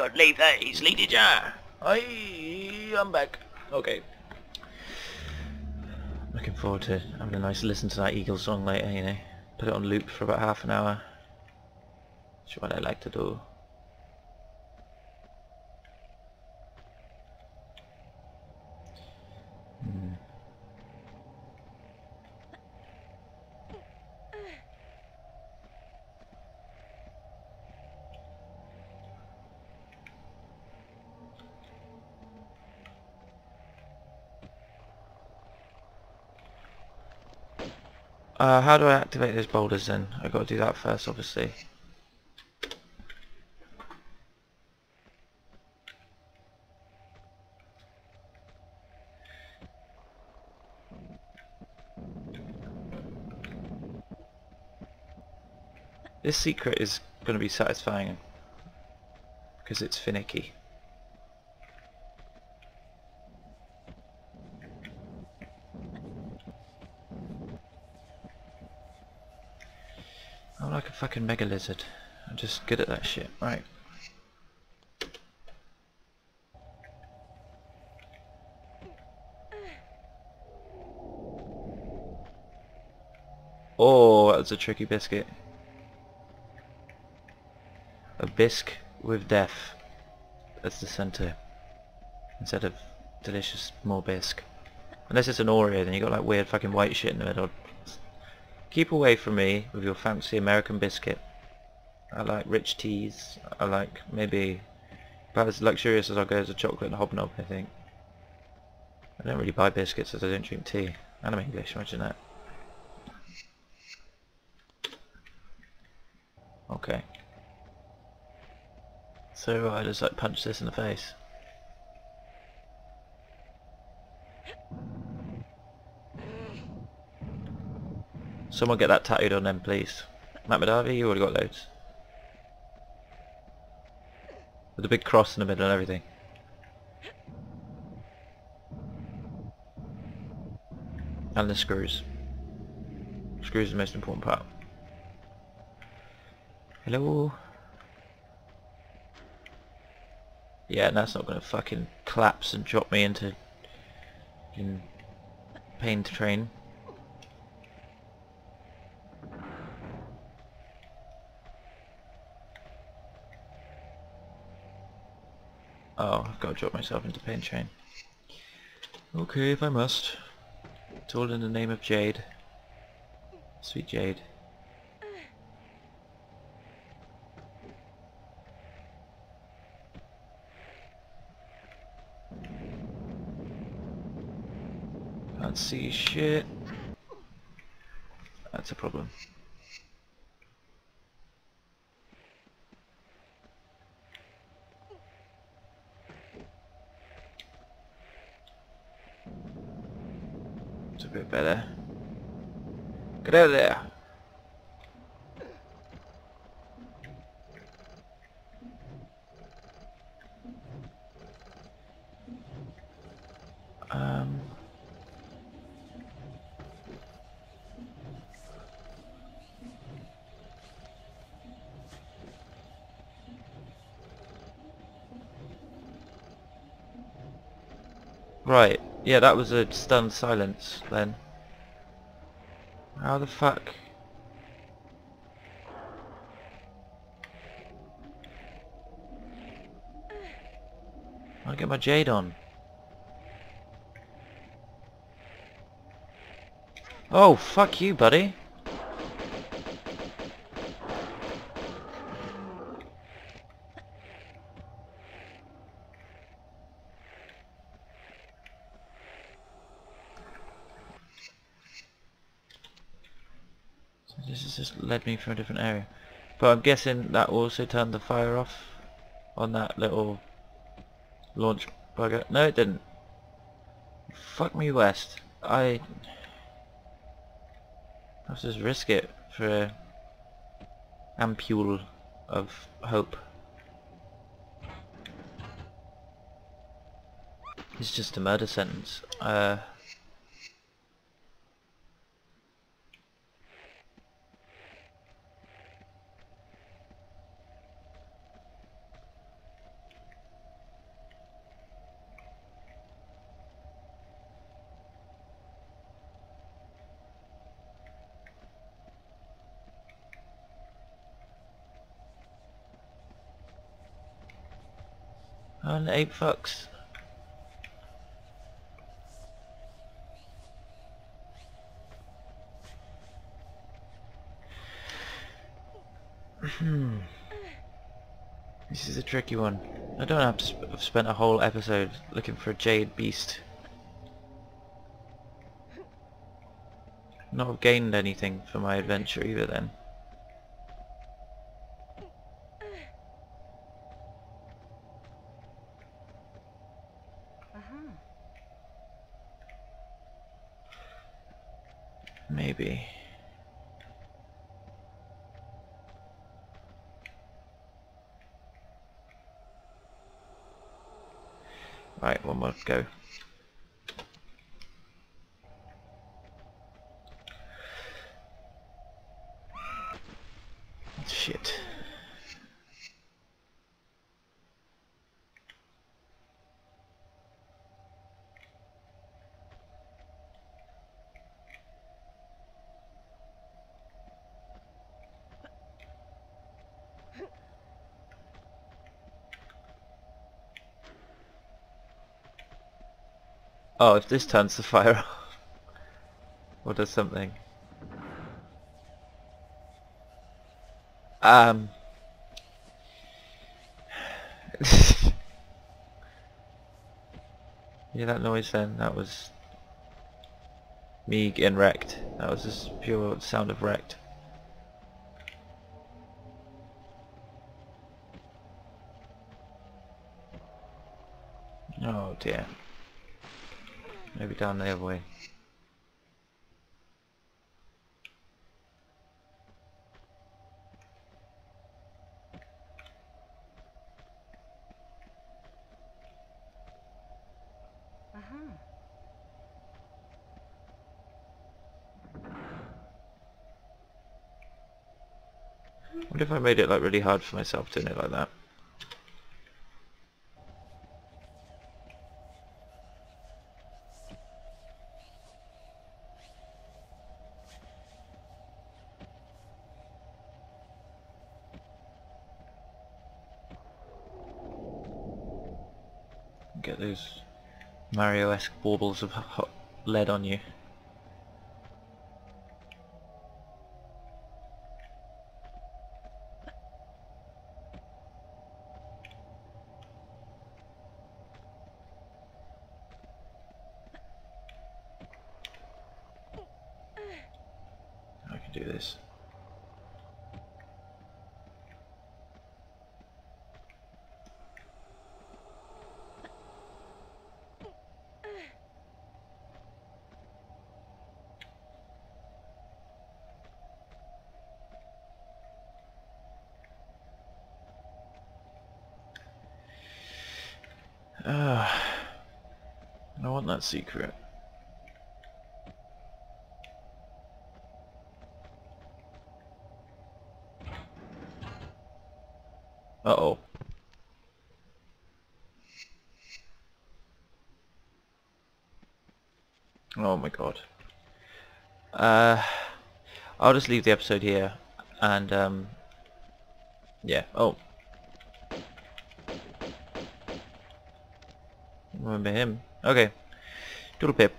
I'd leave that easily, did ya? I, I'm back. Okay. Looking forward to having a nice listen to that Eagle song later, you know. Put it on loop for about half an hour. That's what I like to do. Uh, how do I activate those boulders then? i got to do that first obviously. This secret is going to be satisfying because it's finicky. I'm like a fucking mega lizard. I'm just good at that shit. Right. Oh, that was a tricky biscuit. A bisque with death as the centre instead of delicious more bisque. Unless it's an Oreo then you got like weird fucking white shit in the middle. Keep away from me with your fancy American biscuit. I like rich teas. I like maybe about as luxurious as I'll go as a chocolate and hobnob I think. I don't really buy biscuits as I don't drink tea. And I'm English, imagine that. Okay. So I just like punch this in the face. Someone get that tattooed on them please. Matt Madavi, you already got loads. With a big cross in the middle and everything. And the screws. Screws are the most important part. Hello? Yeah, and that's not gonna fucking collapse and drop me into in pain to train. Oh, I've got to drop myself into pain chain. Okay, if I must. It's all in the name of Jade. Sweet Jade. Can't see shit. That's a problem. Better. Get out of there! Um... Right, yeah, that was a stunned silence then. How the fuck? I'll get my jade on. Oh, fuck you, buddy. This has just led me from a different area. But I'm guessing that also turned the fire off on that little launch bugger. No it didn't. Fuck me west. I to just risk it for a ampule of hope. It's just a murder sentence. Uh And ape fucks. Hmm. This is a tricky one. I don't have sp have spent a whole episode looking for a jade beast. Not gained anything for my adventure either then. Maybe. Right, one more go. Shit. Oh, if this turns the fire off. Or does something. Um. yeah, that noise then, that was me getting wrecked. That was just pure sound of wrecked. Oh dear. Maybe down the other way. Uh-huh. What if I made it like really hard for myself doing it like that? Get those Mario-esque baubles of hot lead on you. I can do this. Ah, I want that secret. Uh oh. Oh my god. Uh, I'll just leave the episode here, and um, yeah. Oh, remember him. Okay. Doodle pip.